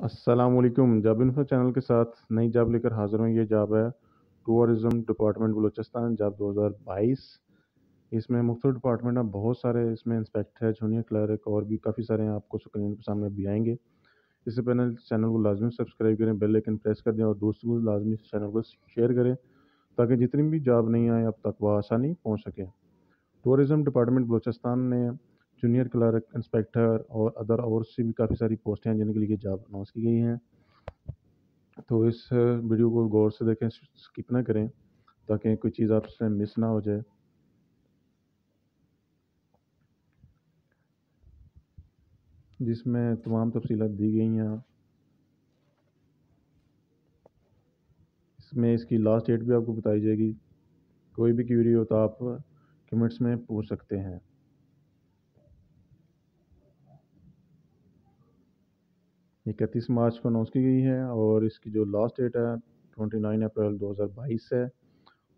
असलकुम job info channel के साथ नई जॉब लेकर हाज़िर हूँ। ये जॉब है टूरिज़म डिपार्टमेंट बलूचिस्तान, जॉब 2022 इसमें मुख्त डिपार्टमेंट है। बहुत सारे इसमें इंस्पेक्टर है, जूनियर क्लर्क और भी काफ़ी सारे हैं। आपको स्क्रीन के सामने भी आएँगे। इससे पहले चैनल को लाजमी सब्सक्राइब करें, बेल आइकन प्रेस कर दें और दोस्तों को लाजमी चैनल को शेयर करें ताकि जितनी भी जॉब नहीं आए, अब तक वह आसानी पहुँच सकें। टूरिज़म डिपार्टमेंट बलूचिस्तान ने जूनियर क्लर्क इंस्पेक्टर और अदर और सी भी काफ़ी सारी पोस्टें हैं जिनके लिए जॉब अनाउंस की गई हैं। तो इस वीडियो को गौर से देखें स्किप ना करें ताकि कोई चीज़ आपसे मिस ना हो जाए। जिसमें तमाम तफसीत दी गई हैं। इसमें इसकी लास्ट डेट भी आपको बताई जाएगी। कोई भी क्यूरी हो तो आप कमेंट्स में पूछ सकते हैं। इकतीस मार्च को अनाउंस की गई है और इसकी जो लास्ट डेट है ट्वेंटी नाइन अप्रैल दो हज़ार बाईस है।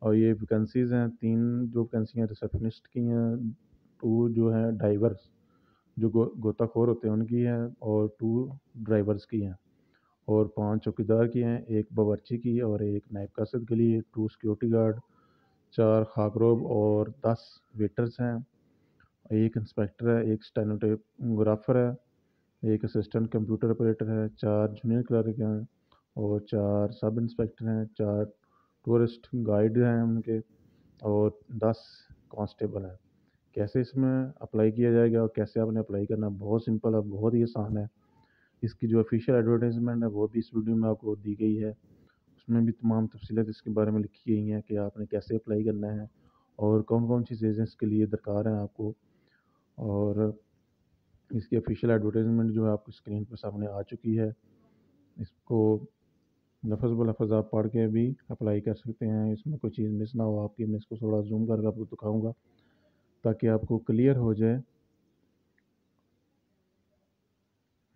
और ये वैकेंसीज़ हैं तीन जो वैकेंसी हैं रिसेप्शनिस्ट की हैं टू जो हैं ड्राइवर्स जो गो, गोताखोर होते हैं उनकी हैं और टू ड्राइवर्स की हैं। और पाँच चौकीदार की हैं एक बावर्ची की और एक नायब कासद के लिए टू सिक्योरिटी गार्ड चार खाकरोब और दस वेटर्स हैं। एक इंस्पेक्टर है एक स्टेनोग्राफर है एक असिस्टेंट कंप्यूटर ऑपरेटर है, चार जूनियर क्लर्क हैं और चार सब इंस्पेक्टर हैं, चार टूरिस्ट गाइड हैं उनके और दस कांस्टेबल हैं। कैसे इसमें अप्लाई किया जाएगा और कैसे आपने अप्लाई करना, बहुत सिंपल है बहुत ही आसान है। इसकी जो ऑफिशियल एडवर्टाइजमेंट है, वो भी इस वीडियो में आपको दी गई है। उसमें भी तमाम तफसीत इसके बारे में लिखी गई हैं कि आपने कैसे अप्लाई करना है और कौन कौन सी चीज़ें इसके लिए दरकार हैं आपको। और इसकी ऑफिशियल एडवर्टाइजमेंट जो है आपकी स्क्रीन पर सामने आ चुकी है। इसको लफज ब लफज आप पढ़ के भी अप्लाई कर सकते हैं। इसमें कोई चीज़ मिस ना हो, आपकी मैं इसको थोड़ा जूम करके आपको दिखाऊँगा, ताकि आपको क्लियर हो जाए।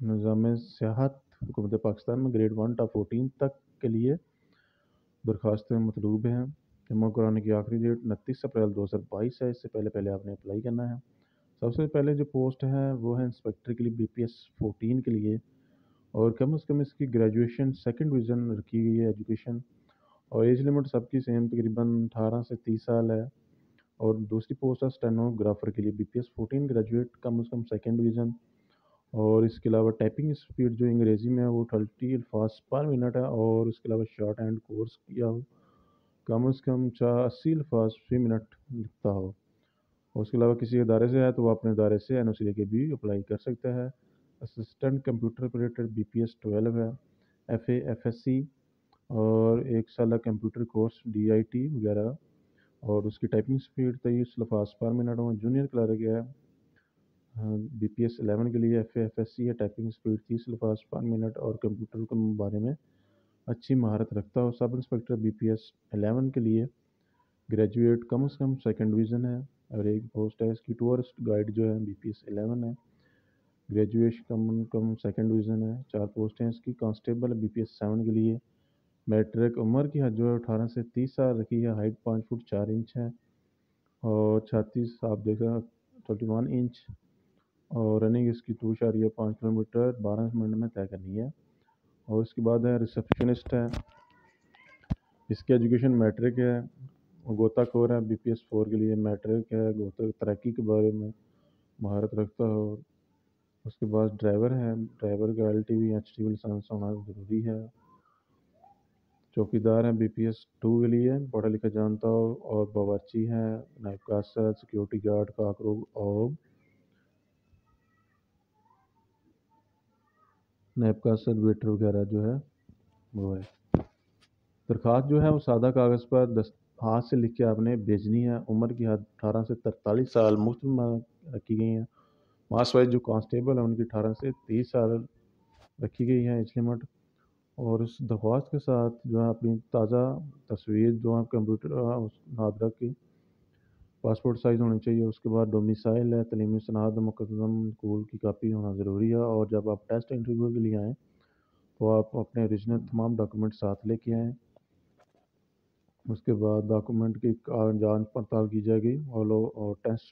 निज़ाम सियाहत, हुकूमत पाकिस्तान में ग्रेड वन टॉप फोटीन तक के लिए दरख्वास्तें मतलूब हैं। जमा कराने की आखिरी डेट उनतीस अप्रैल दो हज़ार बाईस है। इससे पहले पहले आपने अप्लाई करना है। सबसे पहले जो पोस्ट है, वो है इंस्पेक्टर के लिए बी पी एस फोर्टीन के लिए। और कम अज़ कम इसकी ग्रेजुएशन सेकंड डिवीज़न रखी गई है एजुकेशन और एज लिमिट सबकी सेम तकरीबन अठारह से तीस साल है। और दूसरी पोस्ट है स्टेनोग्राफर के लिए B P S fourteen graduate कम अज़ कम सेकेंड डिवीज़न और इसके अलावा टाइपिंग स्पीड जो अंग्रेज़ी में है, वो थर्टी अल्फाज पर मिनट है। और उसके अलावा शॉर्ट हैंड कोर्स किया हो, कम अज़ कम चार अस्सी अल्फाज फ़ी मिनट लिखता हो। और उसके अलावा किसी अदारे से है तो वो अपने अदारे से एन ओ सी लेके भी अप्लाई कर सकता है। Assistant computer operator B P S twelve है एफ़ एफ़ एस सी और एक साल computer course D I T वगैरह। और उसकी टाइपिंग स्पीड तेईस लफाज पर मिनट में जूनियर क्लर्क है। बी पी एस एलेवन के लिए एफ़ एफ़ एस सी है टाइपिंग स्पीड तीस लफाज पर मिनट और कंप्यूटर के बारे में अच्छी महारत रखता हो। Sub inspector B P S eleven के लिए ग्रेजुएट कम अज़ कम सेकेंड डिवीज़न है और एक पोस्ट है, इसकी टूरिस्ट गाइड जो है बी पी एस एलेवन है। ग्रेजुएशन कम कम सेकेंड डिवीज़न है, चार पोस्ट हैं इसकी constable B P S seven के लिए। मैट्रिक उम्र की हद जो है, अठारह से तीस साल रखी है हाइट पाँच फुट चार इंच है। और छत्तीस, आप देखा ट्वेंटी वन इंच और रनिंग इसकी टू शारिया पाँच किलोमीटर बारह मिनट में तय करनी है। और उसके बाद है रिसेप्शनिस्ट है। इसकी एजुकेशन मैट्रिक है। गोताखोर है बी पी एस फोर के लिए मैट्रिक है, गोता, तरक्की के बारे में महारत रखता हो उसके बाद ड्राइवर है। ड्राइवर का L T V H T V licence होना ज़रूरी है। चौकीदार हैं बी पी एस टू के लिए, पढ़ा लिखा जानता हो और बावर्ची हैं नाइब कासर सिक्योरिटी गार्ड काकरो और नायब कासर वेटर वगैरह जो है, वो है। दरख्वास्त जो है वो सादा कागज़ पर, दस हाथ से लिख के आपने भेजनी है। उम्र की हद अठारह से तरतालीस साल, मुफ़्त में रखी गई हैं। मास वाइज जो कांस्टेबल है, उनकी अठारह से तीस साल रखी गई हैं एज लिमिट। और उस दरख्वास्त के साथ जो है अपनी ताज़ा तस्वीर जो है कंप्यूटर नादरा की पासपोर्ट साइज़ होनी चाहिए। उसके बाद डोमिसाइल है, तलीमी सनाद मुकदम, स्कूल की कापी होना ज़रूरी है। और जब आप टेस्ट इंटरव्यू के लिए आएँ तो आप अपने ओरिजिनल तमाम डॉक्यूमेंट साथ लेके आएँ। उसके बाद डॉक्यूमेंट की जाँच पड़ताल की जाएगी और लोग और टेस्ट